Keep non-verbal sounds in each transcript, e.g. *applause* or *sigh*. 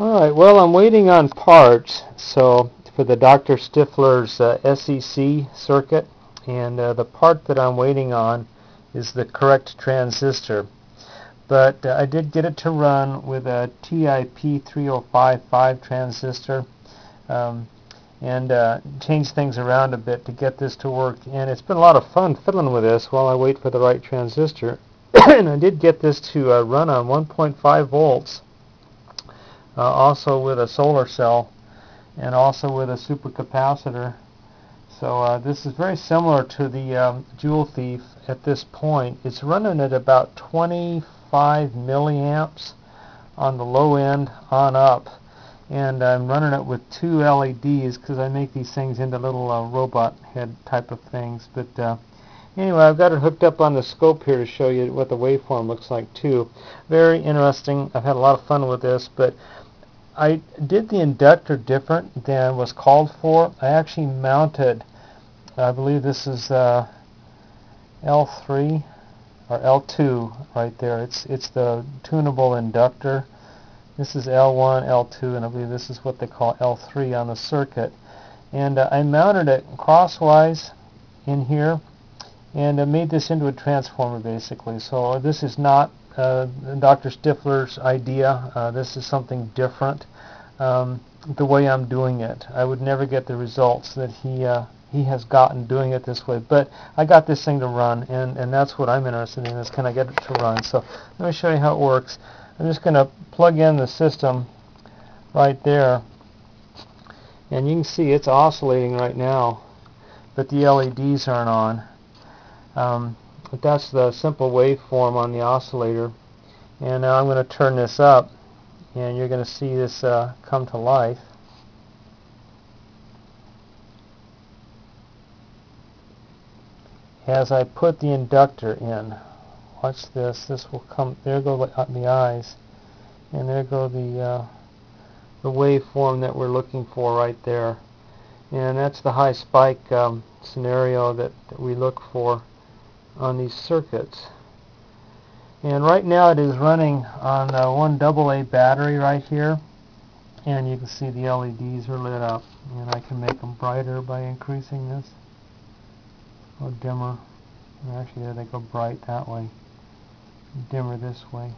All right, well, I'm waiting on parts. So for the Dr. Stiffler's uh, SEC circuit, and uh, the part that I'm waiting on is the correct transistor. But uh, I did get it to run with a TIP 3055 transistor. Um, and uh, change things around a bit to get this to work. And it's been a lot of fun fiddling with this while I wait for the right transistor. *coughs* and I did get this to uh, run on 1.5 volts, uh, also with a solar cell, and also with a supercapacitor. So uh, this is very similar to the um, Joule Thief at this point. It's running at about 25 milliamps on the low end on up and I'm running it with two LEDs because I make these things into little uh, robot head type of things. But uh, anyway, I've got it hooked up on the scope here to show you what the waveform looks like too. Very interesting. I've had a lot of fun with this, but I did the inductor different than was called for. I actually mounted, I believe this is uh, L3 or L2 right there. It's it's the tunable inductor this is L1, L2, and I believe this is what they call L3 on the circuit. And uh, I mounted it crosswise in here and uh, made this into a transformer basically. So this is not Dr. Stiffler's idea. Uh, this is something different um, the way I'm doing it. I would never get the results that he uh, he has gotten doing it this way. But I got this thing to run, and, and that's what I'm interested in, is can I get it to run. So let me show you how it works. I'm just going to plug in the system right there and you can see it's oscillating right now but the LEDs aren't on um, but that's the simple waveform on the oscillator. And now I'm going to turn this up and you're going to see this uh, come to life. As I put the inductor in watch this this will come there go the eyes and there go the uh, the waveform that we're looking for right there. And that's the high spike um, scenario that, that we look for on these circuits and right now it is running on uh, one AA battery right here and you can see the LEDs are lit up and I can make them brighter by increasing this or dimmer actually there they go bright that way dimmer this way.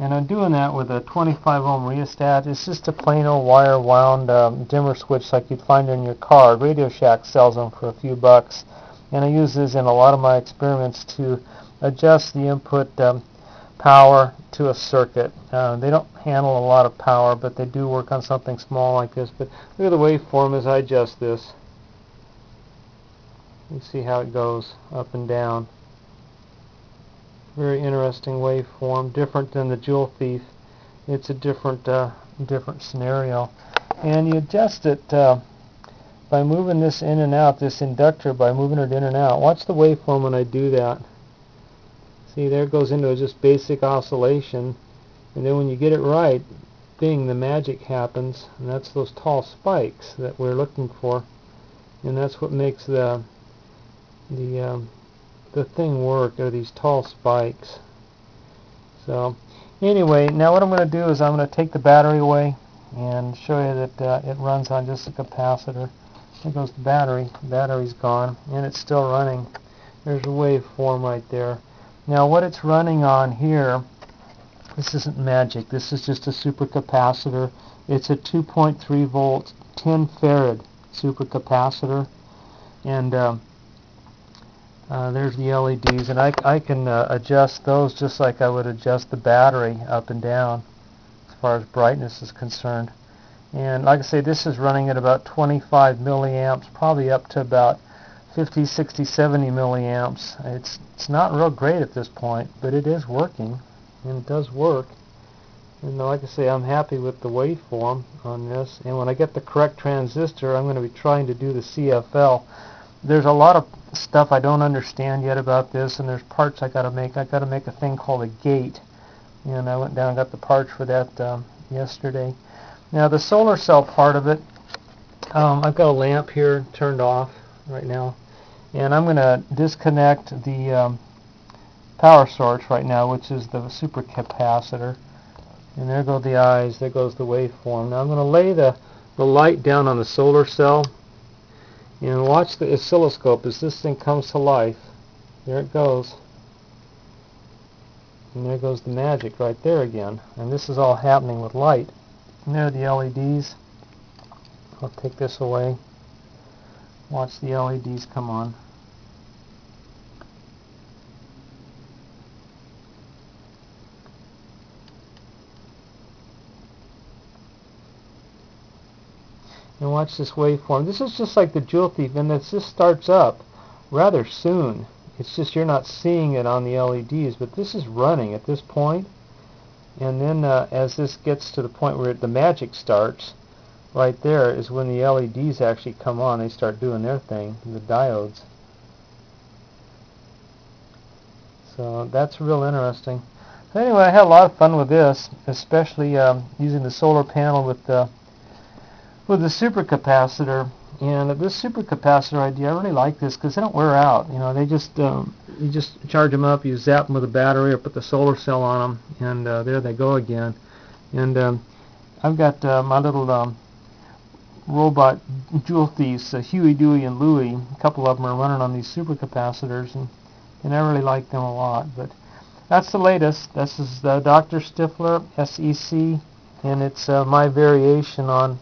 And I'm doing that with a 25 ohm rheostat. It's just a plain old wire wound um, dimmer switch like you'd find in your car. Radio Shack sells them for a few bucks. And I use this in a lot of my experiments to adjust the input um, power to a circuit. Uh, they don't handle a lot of power, but they do work on something small like this. But look at the waveform as I adjust this. You see how it goes up and down. Very interesting waveform, different than the Joule Thief. It's a different, uh, different scenario. And you adjust it uh, by moving this in and out, this inductor, by moving it in and out. Watch the waveform when I do that. See, there it goes into just basic oscillation. And then when you get it right, bing, the magic happens. And that's those tall spikes that we're looking for. And that's what makes the, the um, the thing work are these tall spikes. So anyway, now what I'm going to do is I'm going to take the battery away and show you that uh, it runs on just a capacitor. There goes the battery. Battery's gone and it's still running. There's a waveform right there. Now what it's running on here, this isn't magic. This is just a supercapacitor. It's a 2.3 volt 10 farad supercapacitor and um, uh, there's the LEDs, and I, I can uh, adjust those just like I would adjust the battery up and down as far as brightness is concerned. And like I say, this is running at about 25 milliamps, probably up to about 50, 60, 70 milliamps. It's, it's not real great at this point, but it is working, and it does work. And like I say, I'm happy with the waveform on this. And when I get the correct transistor, I'm going to be trying to do the CFL there's a lot of stuff I don't understand yet about this, and there's parts I got to make. I got to make a thing called a gate, and I went down and got the parts for that um, yesterday. Now the solar cell part of it, um, I've got a lamp here turned off right now, and I'm going to disconnect the um, power source right now, which is the supercapacitor. And there go the eyes, there goes the waveform. Now I'm going to lay the, the light down on the solar cell and watch the oscilloscope as this thing comes to life. There it goes. And there goes the magic right there again. And this is all happening with light. There the LEDs. I'll take this away. Watch the LEDs come on. and watch this waveform. This is just like the Joule Thief, and this just starts up rather soon. It's just you're not seeing it on the LEDs, but this is running at this point. And then uh, as this gets to the point where the magic starts, right there is when the LEDs actually come on. They start doing their thing, the diodes. So that's real interesting. Anyway, I had a lot of fun with this, especially um, using the solar panel with the with the supercapacitor. And this supercapacitor idea, I really like this because they don't wear out. You know, they just um, you just charge them up, you zap them with a battery, or put the solar cell on them, and uh, there they go again. And um, I've got uh, my little um, robot joule thieves, uh, Huey, Dewey, and Louie. A couple of them are running on these supercapacitors, and and I really like them a lot. But that's the latest. This is the Dr. Stiffler SEC, and it's uh, my variation on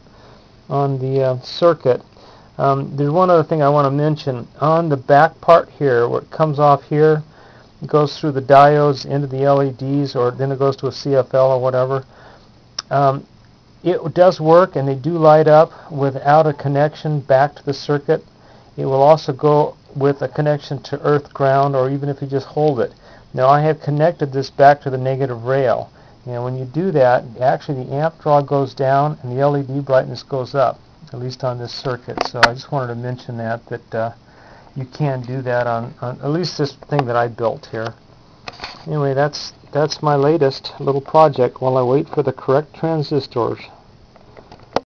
on the uh, circuit. Um, there's one other thing I want to mention. On the back part here, where it comes off here, it goes through the diodes into the LEDs, or then it goes to a CFL or whatever. Um, it does work, and they do light up without a connection back to the circuit. It will also go with a connection to earth ground, or even if you just hold it. Now I have connected this back to the negative rail. And when you do that, actually the amp draw goes down and the LED brightness goes up, at least on this circuit. So I just wanted to mention that, that uh, you can do that on, on at least this thing that I built here. Anyway, that's, that's my latest little project while I wait for the correct transistors.